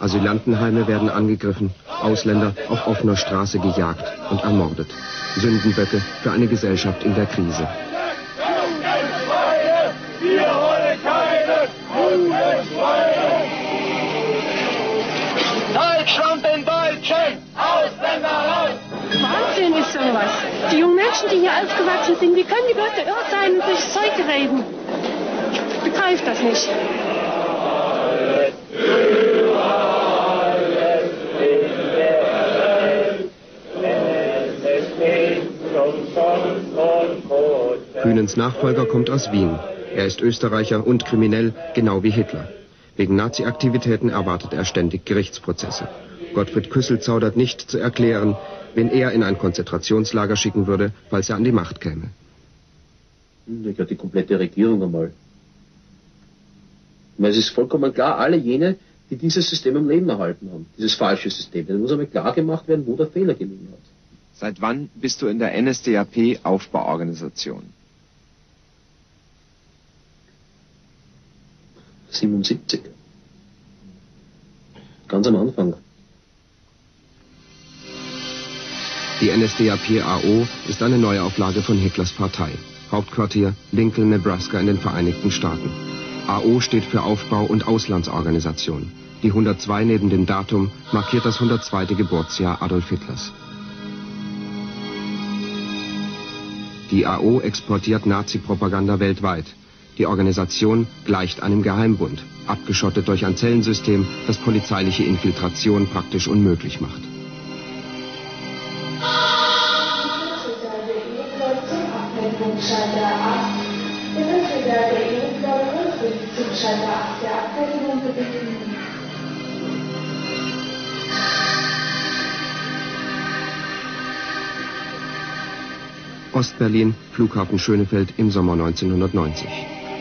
Asylantenheime werden angegriffen, Ausländer auf offener Straße gejagt und ermordet. Sündenböcke für eine Gesellschaft in der Krise. Deutschland den Deutschen! Ausländer raus! Wahnsinn ist sowas. Die jungen Menschen, die hier aufgewachsen sind, wie können die bloß irre sein und durchs Zeug reden? Begreife das nicht. Kühnens Nachfolger kommt aus Wien. Er ist Österreicher und kriminell, genau wie Hitler. Wegen Nazi-Aktivitäten erwartet er ständig Gerichtsprozesse. Gottfried Küssel zaudert nicht zu erklären, wen er in ein Konzentrationslager schicken würde, falls er an die Macht käme. Ich glaube, die komplette Regierung einmal. Weil es ist vollkommen klar, alle jene, die dieses System am Leben erhalten haben, dieses falsche System, da muss einmal klar gemacht werden, wo der Fehler gelegen hat. Seit wann bist du in der NSDAP Aufbauorganisation? 77. Ganz am Anfang. Die NSDAP AO ist eine Neuauflage von Hitlers Partei. Hauptquartier Lincoln, Nebraska in den Vereinigten Staaten. AO steht für Aufbau- und Auslandsorganisation. Die 102 neben dem Datum markiert das 102. Geburtsjahr Adolf Hitlers. Die AO exportiert Nazi-Propaganda weltweit. Die Organisation gleicht einem Geheimbund, abgeschottet durch ein Zellensystem, das polizeiliche Infiltration praktisch unmöglich macht. 8. Bitte für der 8 der Abfertigung bedienen. Ostberlin, Flughafen Schönefeld im Sommer 1990.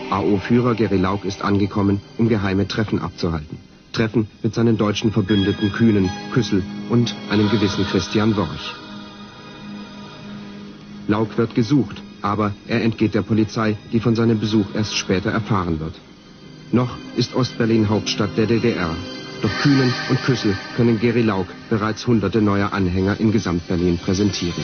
AO-Führer Geri Lauk ist angekommen, um geheime Treffen abzuhalten. Treffen mit seinen deutschen Verbündeten Kühnen, Küssel und einem gewissen Christian Worch. Lauk wird gesucht, aber er entgeht der Polizei, die von seinem Besuch erst später erfahren wird. Noch ist Ostberlin Hauptstadt der DDR. Doch Kühnen und Küssel können Geri Lauk bereits hunderte neuer Anhänger in Gesamtberlin präsentieren.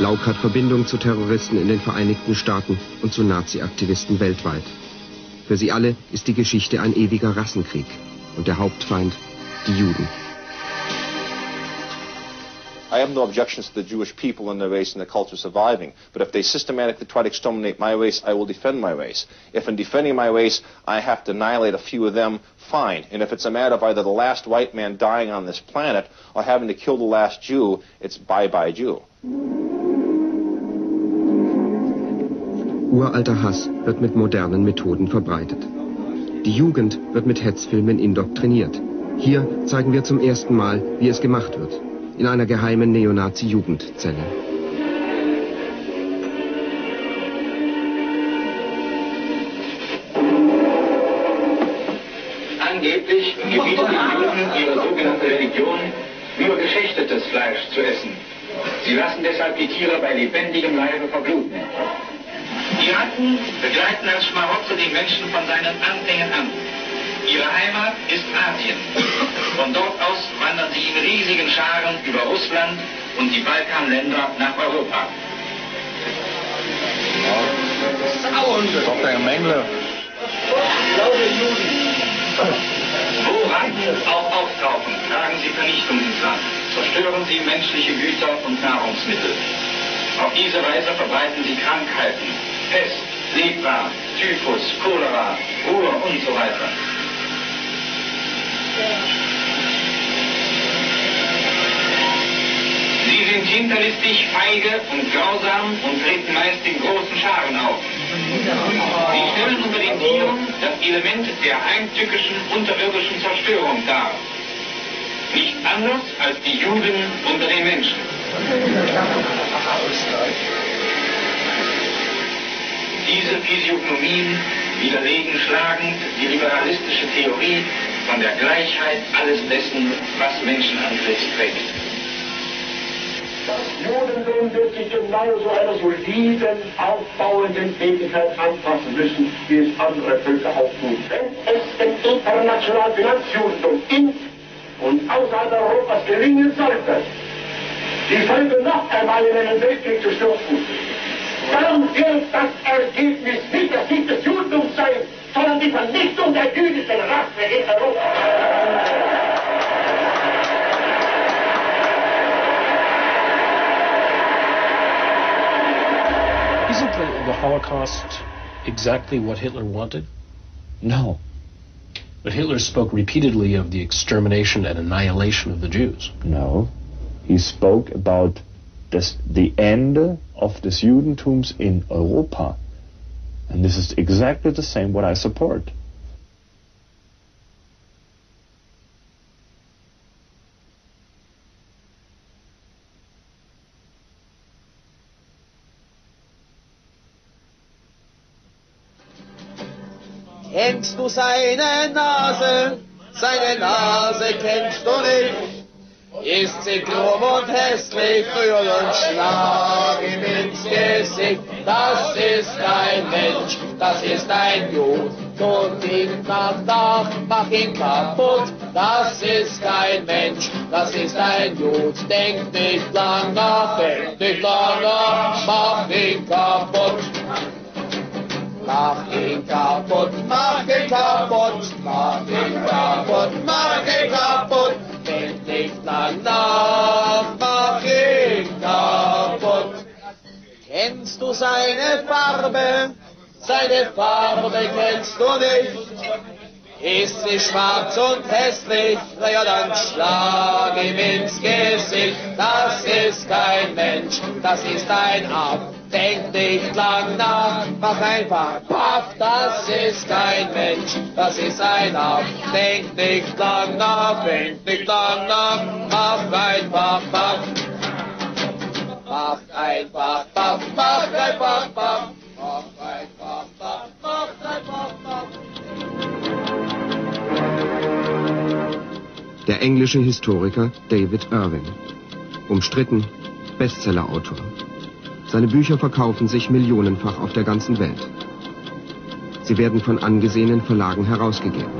Lauk hat Verbindung zu Terroristen in den Vereinigten Staaten und zu Nazi-Aktivisten weltweit. Für sie alle ist die Geschichte ein ewiger Rassenkrieg und der Hauptfeind die Juden. I have no objections to the Jewish people and their race and their culture surviving. But if they systematically try to exterminate my race, I will defend my race. If in defending my race I have to annihilate a few of them, fine. And if it's a matter of either the last white man dying on this planet or having to kill the last Jew, it's bye-bye Jew. Uralter Hass wird mit modernen Methoden verbreitet. Die Jugend wird mit Hetzfilmen indoktriniert. Hier zeigen wir zum ersten Mal, wie es gemacht wird. In einer geheimen Neonazi-Jugendzelle. Angeblich gebietet die Juden ihre sogenannte Religion nur geschächtetes Fleisch zu essen. Sie lassen deshalb die Tiere bei lebendigem Leibe verbluten. Die Ratten begleiten als Schmarotzer die Menschen von seinen Anfängen an. Ihre Heimat ist Asien. Von dort aus wandern sie in riesigen Scharen über Russland und die Balkanländer nach Europa. Dr. Mengele. Wo Ratten auch auftauchen, tragen sie Vernichtung ins Land, zerstören sie menschliche Güter und Nahrungsmittel. Auf diese Weise verbreiten sie Krankheiten, Pest, Lepra, Typhus, Cholera, Ruhr und so weiter. Sie sind hinterlistig, feige und grausam und treten meist in großen Scharen auf. Sie stellen unter den Tieren das Element der heimtückischen unterirdischen Zerstörung dar. Nicht anders als die Juden unter den Menschen. Diese Physiognomien widerlegen schlagend die liberalistische Theorie, von der Gleichheit alles dessen, was Menschenantlitz trägt. Das Judentum wird sich genauso einer soliden, aufbauenden Tätigkeit anpassen müssen, wie es andere Völker auch tun. Wenn es dem internationalen Finanzjudentum in und außerhalb Europas gelingen sollte, die Völker noch einmal in einen Weltkrieg zu stürzen, dann wird das Ergebnis nicht der Sieg des Judentums sein, sondern die Vernichtung der jüdischen Rasse in Europa. Isn't the, the Holocaust exactly what Hitler wanted? No. But Hitler spoke repeatedly of the extermination and annihilation of the Jews. No. He spoke about this, the end of the Judentums in Europa. And this is exactly the same what I support. Kennst du seine Nase? Seine Nase kennst du nicht. Ist sie krumm und hässlich, rühr und schlag ihm ins Gesicht. Das ist ein Mensch, das ist ein Jud. Und ihm nach Dach, mach ihn kaputt. Das ist kein Mensch, das ist ein Jud. Denk nicht lang nach, denk nicht lang nach, mach ihn kaputt. Mach ihn kaputt, mach ihn kaputt, mach ihn kaputt, mach ihn kaputt. Kennst du seine Farbe? Seine Farbe kennst du nicht. Ist sie schwarz und hässlich, na ja, dann schlag ihm ins Gesicht. Das ist kein Mensch, das ist ein Ab. Denk nicht lang nach, mach einfach paff, das ist kein Mensch, das ist ein Ab. Denk nicht lang nach, denk nicht lang nach, mach einfach paff. Mach einfach paff, mach einfach paff, mach einfach paff, mach einfach paff. Der englische Historiker David Irving. Umstritten, Bestsellerautor. Seine Bücher verkaufen sich millionenfach auf der ganzen Welt. Sie werden von angesehenen Verlagen herausgegeben.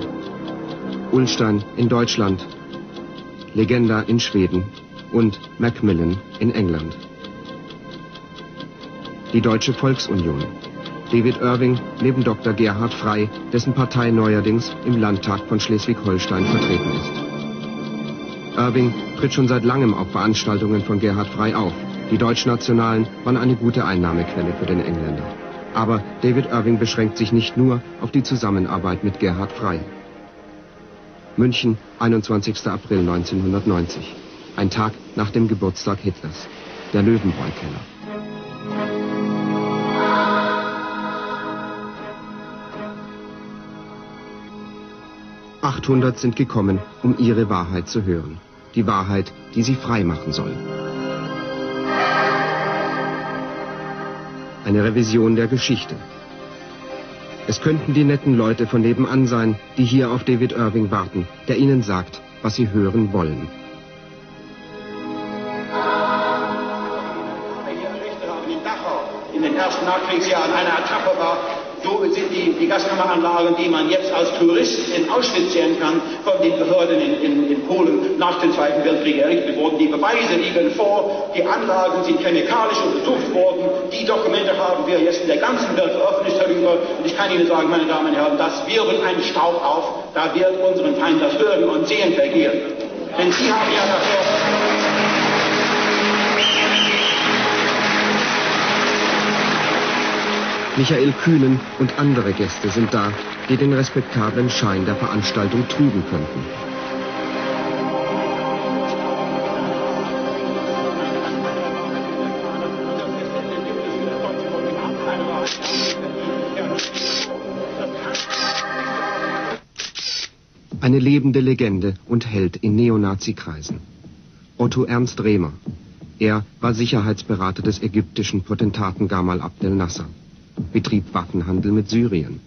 Ullstein in Deutschland, Legenda in Schweden und Macmillan in England. Die Deutsche Volksunion. David Irving neben Dr. Gerhard Frey, dessen Partei neuerdings im Landtag von Schleswig-Holstein vertreten ist. Irving tritt schon seit langem auf Veranstaltungen von Gerhard Frey auf. Die Deutschnationalen waren eine gute Einnahmequelle für den Engländer. Aber David Irving beschränkt sich nicht nur auf die Zusammenarbeit mit Gerhard Frey. München, 21. April 1990. Ein Tag nach dem Geburtstag Hitlers. Der Löwenbräu-Keller. Achthundert sind gekommen, um ihre Wahrheit zu hören. Die Wahrheit, die sie frei machen soll. Eine Revision der Geschichte. Es könnten die netten Leute von nebenan sein, die hier auf David Irving warten, der ihnen sagt, was sie hören wollen. in Dachau in den ersten Nachkriegsjahren eine Attacke war, sind die, die Gaskammeranlagen, die man jetzt als Tourist in Auschwitz sehen kann, von den Behörden in, in, in Polen nach dem Zweiten Weltkrieg errichtet worden. Die Beweise liegen vor, die Anlagen sind chemikalisch untersucht worden. Die Dokumente haben wir jetzt in der ganzen Welt veröffentlicht darüber. Und ich kann Ihnen sagen, meine Damen und Herren, das wirbelt einen Staub auf. Da wird unseren Feind das Hören und Sehen vergehen. Denn Sie haben ja dafür... Michael Kühnen und andere Gäste sind da, die den respektablen Schein der Veranstaltung trüben könnten. Eine lebende Legende und Held in Neonazi-Kreisen. Otto Ernst Rehmer. Er war Sicherheitsberater des ägyptischen Potentaten Gamal Abdel Nasser betrieb Waffenhandel mit Syrien.